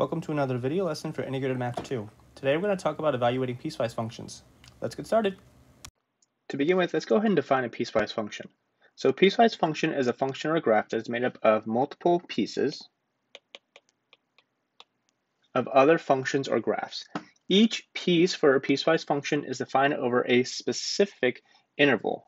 Welcome to another video lesson for Integrated Math 2. Today we're going to talk about evaluating piecewise functions. Let's get started. To begin with, let's go ahead and define a piecewise function. So a piecewise function is a function or a graph that is made up of multiple pieces of other functions or graphs. Each piece for a piecewise function is defined over a specific interval,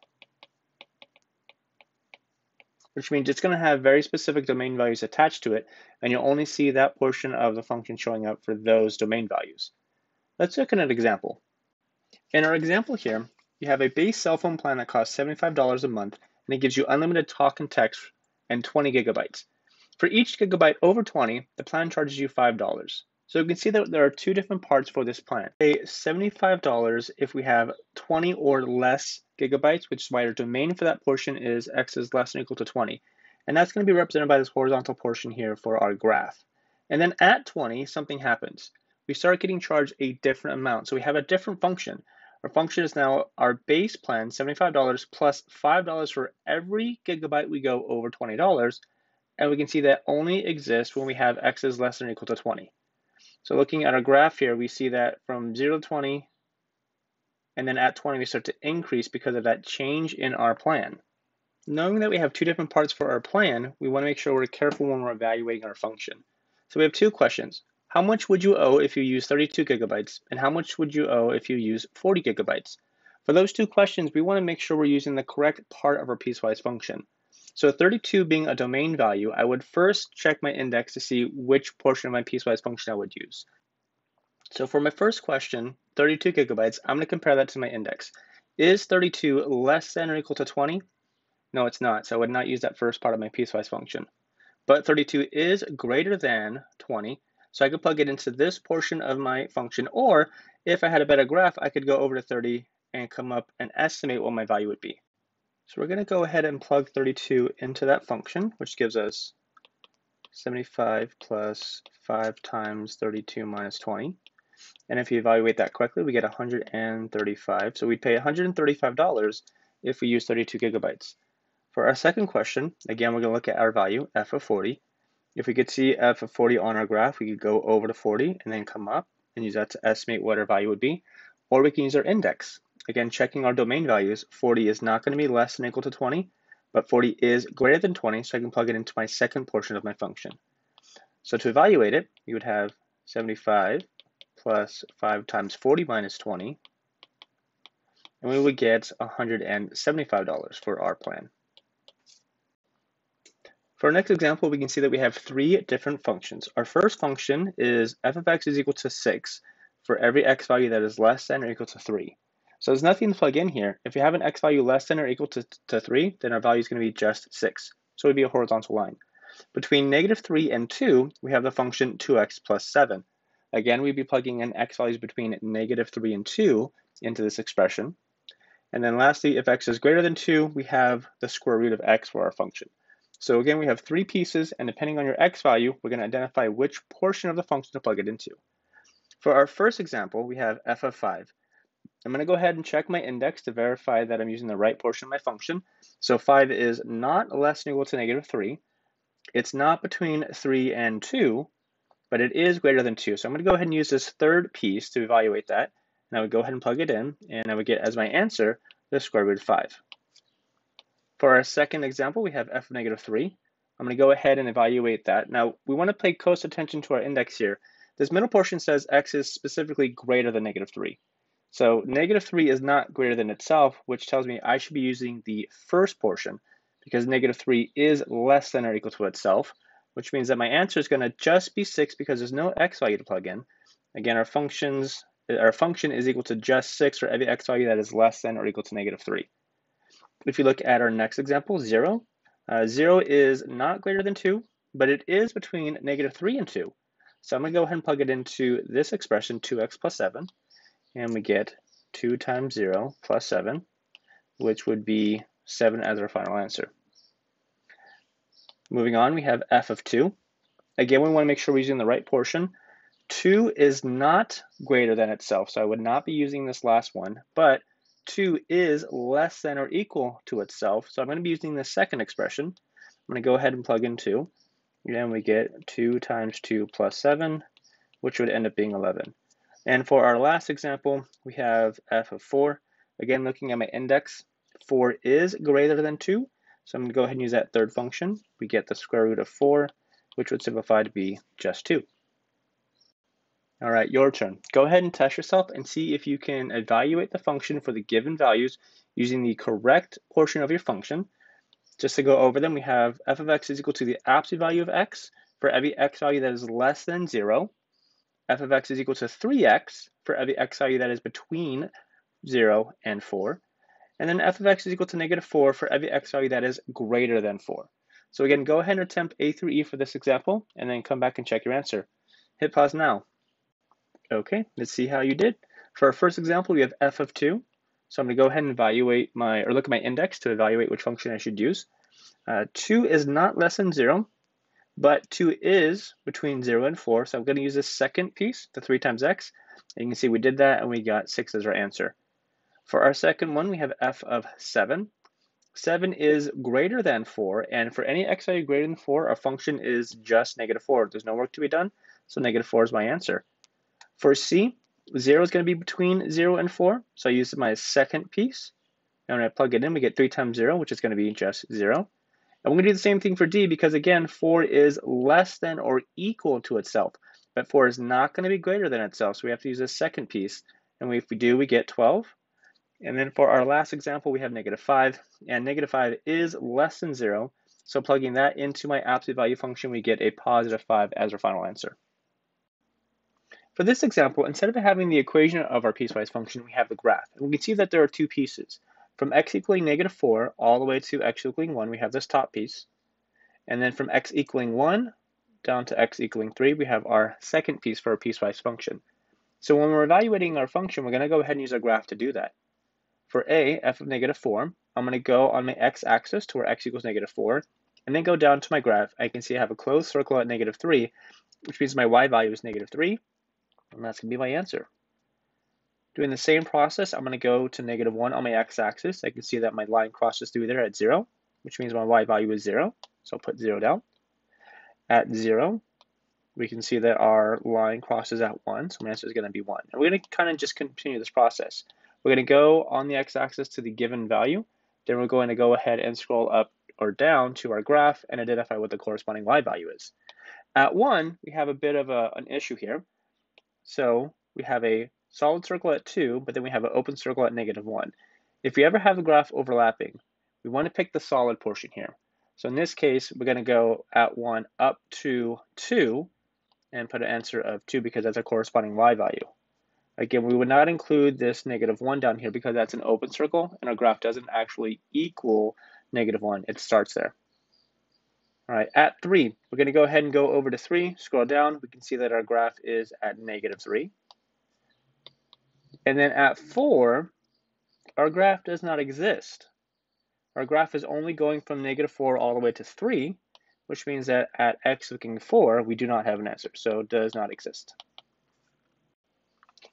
which means it's going to have very specific domain values attached to it, and you'll only see that portion of the function showing up for those domain values. Let's look at an example. In our example here, you have a base cell phone plan that costs $75 a month, and it gives you unlimited talk and text and 20 gigabytes. For each gigabyte over 20, the plan charges you $5. So you can see that there are two different parts for this plan. Pay $75 if we have 20 or less gigabytes, which is why our domain for that portion is x is less than or equal to 20. And that's going to be represented by this horizontal portion here for our graph. And then at 20, something happens. We start getting charged a different amount. So we have a different function. Our function is now our base plan, $75 plus $5 for every gigabyte we go over $20. And we can see that only exists when we have x is less than or equal to 20. So looking at our graph here, we see that from 0 to 20, and then at 20 we start to increase because of that change in our plan. Knowing that we have two different parts for our plan, we want to make sure we're careful when we're evaluating our function. So we have two questions. How much would you owe if you use 32 gigabytes, and how much would you owe if you use 40 gigabytes? For those two questions, we want to make sure we're using the correct part of our piecewise function. So 32 being a domain value, I would first check my index to see which portion of my piecewise function I would use. So for my first question, 32 gigabytes, I'm going to compare that to my index. Is 32 less than or equal to 20? No, it's not, so I would not use that first part of my piecewise function. But 32 is greater than 20, so I could plug it into this portion of my function, or if I had a better graph, I could go over to 30 and come up and estimate what my value would be. So we're going to go ahead and plug 32 into that function, which gives us 75 plus 5 times 32 minus 20. And if you evaluate that correctly, we get 135. So we'd pay $135 if we use 32 gigabytes. For our second question, again, we're going to look at our value, f of 40. If we could see f of 40 on our graph, we could go over to 40 and then come up and use that to estimate what our value would be. Or we can use our index. Again, checking our domain values, 40 is not going to be less than or equal to 20, but 40 is greater than 20, so I can plug it into my second portion of my function. So to evaluate it, you would have 75 plus 5 times 40 minus 20, and we would get $175 for our plan. For our next example, we can see that we have three different functions. Our first function is f of x is equal to 6 for every x value that is less than or equal to 3. So there's nothing to plug in here. If we have an x value less than or equal to, to 3, then our value is going to be just 6. So it would be a horizontal line. Between negative 3 and 2, we have the function 2x plus 7. Again, we'd be plugging in x values between negative 3 and 2 into this expression. And then lastly, if x is greater than 2, we have the square root of x for our function. So again, we have three pieces, and depending on your x value, we're going to identify which portion of the function to plug it into. For our first example, we have f of 5. I'm going to go ahead and check my index to verify that I'm using the right portion of my function. So 5 is not less than or equal to negative 3. It's not between 3 and 2, but it is greater than 2. So I'm going to go ahead and use this third piece to evaluate that. And I would go ahead and plug it in, and I would get as my answer the square root of 5. For our second example, we have f of negative 3. I'm going to go ahead and evaluate that. Now, we want to pay close attention to our index here. This middle portion says x is specifically greater than negative 3. So negative 3 is not greater than itself, which tells me I should be using the first portion because negative 3 is less than or equal to itself, which means that my answer is going to just be 6 because there's no x value to plug in. Again, our functions our function is equal to just 6 for every x value that is less than or equal to negative 3. If you look at our next example, 0, uh, 0 is not greater than 2, but it is between negative 3 and 2. So I'm going to go ahead and plug it into this expression, 2x plus 7 and we get 2 times 0 plus 7, which would be 7 as our final answer. Moving on, we have f of 2. Again, we want to make sure we're using the right portion. 2 is not greater than itself, so I would not be using this last one, but 2 is less than or equal to itself, so I'm going to be using the second expression. I'm going to go ahead and plug in 2. And we get 2 times 2 plus 7, which would end up being 11. And for our last example, we have f of 4. Again, looking at my index, 4 is greater than 2, so I'm going to go ahead and use that third function. We get the square root of 4, which would simplify to be just 2. All right, your turn. Go ahead and test yourself and see if you can evaluate the function for the given values using the correct portion of your function. Just to go over them, we have f of x is equal to the absolute value of x for every x value that is less than 0. F of x is equal to 3x for every x value that is between 0 and 4. And then f of x is equal to negative 4 for every x value that is greater than 4. So again, go ahead and attempt A through E for this example, and then come back and check your answer. Hit pause now. Okay, let's see how you did. For our first example, we have f of 2. So I'm going to go ahead and evaluate my, or look at my index to evaluate which function I should use. Uh, 2 is not less than 0, but 2 is between 0 and 4. So I'm going to use this second piece, the 3 times x. And you can see we did that and we got 6 as our answer. For our second one, we have f of 7. 7 is greater than 4, and for any x value greater than 4, our function is just negative 4. There's no work to be done, so negative 4 is my answer. For C, 0 is going to be between 0 and 4, so I use my second piece. And when I plug it in, we get 3 times 0, which is going to be just 0. And we're going to do the same thing for D because, again, 4 is less than or equal to itself. But 4 is not going to be greater than itself, so we have to use a second piece. And if we do, we get 12. And then for our last example, we have negative 5. And negative 5 is less than 0. So plugging that into my absolute value function, we get a positive 5 as our final answer. For this example, instead of having the equation of our piecewise function, we have the graph. And we can see that there are two pieces. From x equaling negative 4 all the way to x equaling 1, we have this top piece. And then from x equaling 1 down to x equaling 3, we have our second piece for our piecewise function. So when we're evaluating our function, we're going to go ahead and use our graph to do that. For a, f of negative 4, I'm going to go on my x-axis to where x equals negative 4, and then go down to my graph. I can see I have a closed circle at negative 3, which means my y value is negative 3, and that's going to be my answer. Doing the same process, I'm going to go to negative 1 on my x-axis. I can see that my line crosses through there at 0, which means my y value is 0. So I'll put 0 down. At 0, we can see that our line crosses at 1, so my answer is going to be 1. And we're going to kind of just continue this process. We're going to go on the x-axis to the given value. Then we're going to go ahead and scroll up or down to our graph and identify what the corresponding y value is. At 1, we have a bit of a, an issue here so we have a solid circle at 2, but then we have an open circle at negative 1. If we ever have the graph overlapping, we want to pick the solid portion here. So in this case, we're going to go at 1 up to 2 and put an answer of 2 because that's a corresponding y value. Again, we would not include this negative 1 down here because that's an open circle and our graph doesn't actually equal negative 1. It starts there. All right, at 3, we're going to go ahead and go over to 3, scroll down. We can see that our graph is at negative 3. And then at 4, our graph does not exist. Our graph is only going from negative 4 all the way to 3, which means that at x looking 4, we do not have an answer, so it does not exist.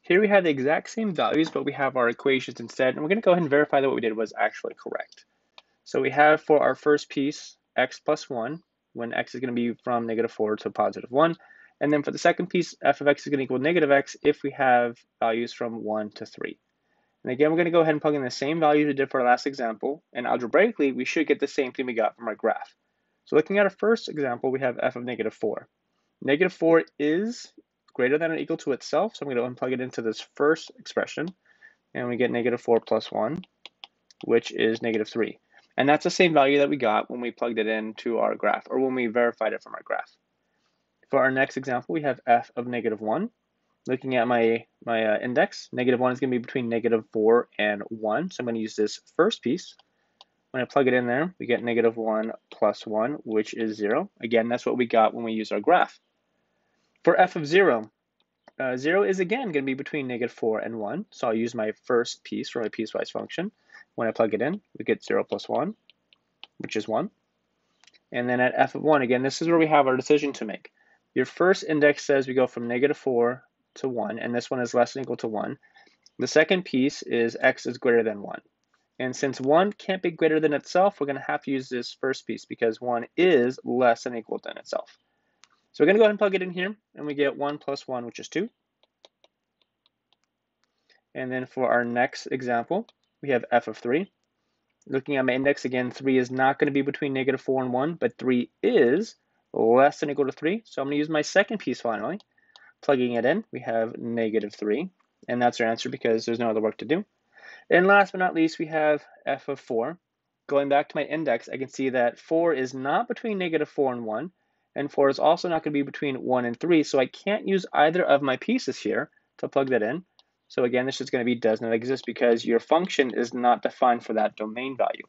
Here we have the exact same values, but we have our equations instead, and we're going to go ahead and verify that what we did was actually correct. So we have for our first piece, x plus 1, when x is going to be from negative 4 to positive 1. And then for the second piece, f of x is going to equal negative x if we have values from 1 to 3. And again, we're going to go ahead and plug in the same values we did for our last example. And algebraically, we should get the same thing we got from our graph. So looking at our first example, we have f of negative 4. Negative 4 is greater than or equal to itself, so I'm going to unplug it into this first expression. And we get negative 4 plus 1, which is negative 3. And that's the same value that we got when we plugged it into our graph or when we verified it from our graph. For our next example, we have f of negative 1. Looking at my, my uh, index, negative 1 is going to be between negative 4 and 1. So I'm going to use this first piece. When I plug it in there, we get negative 1 plus 1, which is 0. Again, that's what we got when we use our graph. For f of 0, uh, 0 is again going to be between negative 4 and 1. So I'll use my first piece for my piecewise function. When I plug it in, we get 0 plus 1, which is 1. And then at f of 1, again, this is where we have our decision to make. Your first index says we go from negative 4 to 1, and this one is less than equal to 1. The second piece is x is greater than 1. And since 1 can't be greater than itself, we're going to have to use this first piece because 1 is less than equal than itself. So we're going to go ahead and plug it in here, and we get 1 plus 1, which is 2. And then for our next example, we have f of 3. Looking at my index again, 3 is not going to be between negative 4 and 1, but 3 is less than equal to 3. So I'm going to use my second piece finally. Plugging it in, we have negative 3. And that's our answer because there's no other work to do. And last but not least, we have f of 4. Going back to my index, I can see that 4 is not between negative 4 and 1, and 4 is also not going to be between 1 and 3, so I can't use either of my pieces here to plug that in. So again, this is going to be does not exist because your function is not defined for that domain value.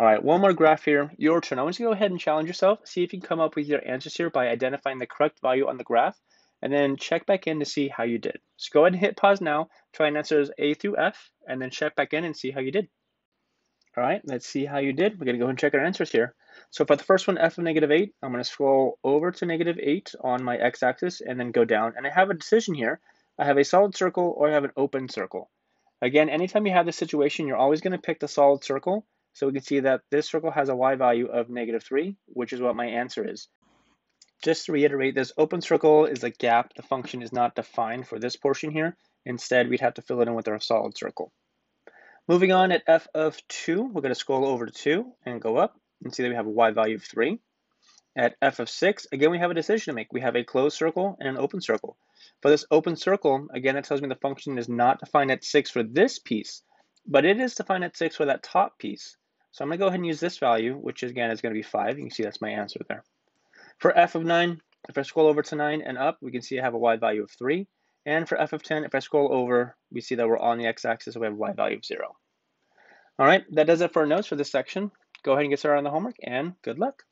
All right, one more graph here. Your turn. I want you to go ahead and challenge yourself. See if you can come up with your answers here by identifying the correct value on the graph, and then check back in to see how you did. So go ahead and hit pause now. Try and answer A through F, and then check back in and see how you did. All right, let's see how you did. We're going to go and check our answers here. So for the first one, f of negative 8, I'm going to scroll over to negative 8 on my x-axis and then go down. And I have a decision here. I have a solid circle or I have an open circle. Again, anytime you have this situation, you're always going to pick the solid circle. So we can see that this circle has a y value of negative 3, which is what my answer is. Just to reiterate, this open circle is a gap. The function is not defined for this portion here. Instead, we'd have to fill it in with our solid circle. Moving on at f of 2, we're going to scroll over to 2 and go up and see that we have a y value of 3. At f of 6, again, we have a decision to make. We have a closed circle and an open circle. For this open circle, again, it tells me the function is not defined at 6 for this piece, but it is defined at 6 for that top piece. So I'm going to go ahead and use this value, which again is going to be 5. You can see that's my answer there. For f of 9, if I scroll over to 9 and up, we can see I have a y value of 3. And for f of 10, if I scroll over, we see that we're on the x-axis, so we have a y value of 0. All right, that does it for our notes for this section. Go ahead and get started on the homework, and good luck.